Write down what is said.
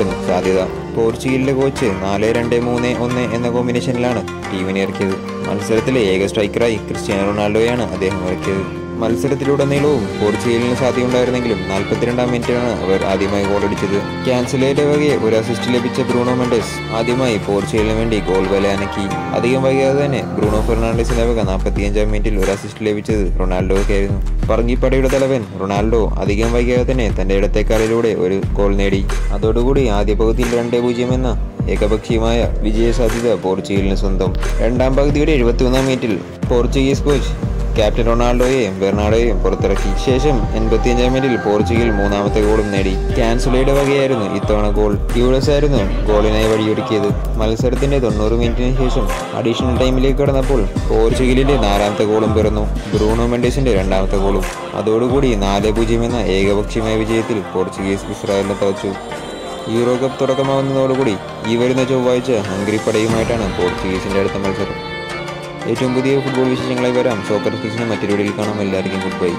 എന്നായിരുന്നു സാധ്യത. പോർച്ചുഗലിലെ കോച്ച് നാല് രണ്ട് മൂന്ന് ഒന്ന് എന്ന കോമ്പിനേഷനിലാണ് ടീമിനെ ഇറക്കിയത്. മത്സരത്തിലെ ഏക സ്ട്രൈക്കറായി ക്രിസ്ത്യാനോ റൊണാൾഡോയാണ് അദ്ദേഹം ഇറക്കിയത്. മത്സരത്തിലുടനീളവും പോർച്ചുഗലിന് സാധ്യതയുണ്ടായിരുന്നെങ്കിലും നാൽപ്പത്തിരണ്ടാം മിനിറ്റിലാണ് അവർ ആദ്യമായി ഗോളടിച്ചത് ക്യാൻസലേറ്റ് വകയെ ഒരു അസിസ്റ്റ് ലഭിച്ച ബ്രൂണോ മെൻഡസ് ആദ്യമായി പോർച്ചുഗലിന് വേണ്ടി ഗോൾ വല അനക്കി. അധികം വൈകാതെ തന്നെ ബ്രൂണോ ഫെർണാണ്ടസിന്റെ വക നാൽപ്പത്തിയഞ്ചാം മിനിറ്റിൽ ഒരു അസിസ്റ്റ് ലഭിച്ചത് റൊണാൾഡോയ്ക്കായിരുന്നു. പറങ്കിപ്പടയുടെ തലവൻ റൊണാൾഡോ അധികം വൈകാതെ തന്നെ തന്റെ ഇടത്തേക്കാളിലൂടെ ഒരു ഗോൾ നേടി. അതോടുകൂടി ആദ്യ പകുതിയിൽ രണ്ട് പൂജ്യം എന്ന ഏകപക്ഷീയമായ വിജയ സാധ്യത പോർച്ചുഗലിന് സ്വന്തം. രണ്ടാം പകുതിയുടെ എഴുപത്തിയൊന്നാം മിനിറ്റിൽ പോർച്ചുഗീസ് കോച്ച് ക്യാപ്റ്റൻ റൊണാൾഡോയെയും ബെർണാഡോയെയും പുറത്തിറക്കി ശേഷം എൺപത്തിയഞ്ചാം മിനിറ്റിൽ പോർച്ചുഗൽ മൂന്നാമത്തെ ഗോളും നേടി. ക്യാൻസുലയുടെ വകയായിരുന്നു ഇത്തവണ ഗോൾ. യുഎസ് ആയിരുന്നു ഗോളിനായി വഴിയൊരുക്കിയത്. മത്സരത്തിന്റെ തൊണ്ണൂറ് മിനിറ്റിന് ശേഷം അഡീഷണൽ ടൈമിലേക്ക് കടന്നപ്പോൾ പോർച്ചുഗലിന്റെ നാലാമത്തെ ഗോളും പിറന്നു. ബ്രൂണോ മെൻഡേസിന്റെ രണ്ടാമത്തെ ഗോളും. അതോടുകൂടി നാല് പൂജ്യം എന്ന ഏകപക്ഷീയമായ വിജയത്തിൽ പോർച്ചുഗീസ് ഇസ്രായേലിനെ തളച്ചു യൂറോ കപ്പ് തുടക്കമാവുന്നതോടുകൂടി ഈ വരുന്ന ചൊവ്വാഴ്ച ഹംഗറി പടയുമായിട്ടാണ് പോർച്ചുഗീസിന്റെ അടുത്ത മത്സരം. ഏറ്റവും പുതിയ ഫുട്ബോൾ വിശേഷങ്ങളായി വരാം. സോക്കർ ഫിക്സിനെ മറ്റൊരു വീഡിയോയിൽ കാണാം. എല്ലാവർക്കും ഗുഡ് ബൈ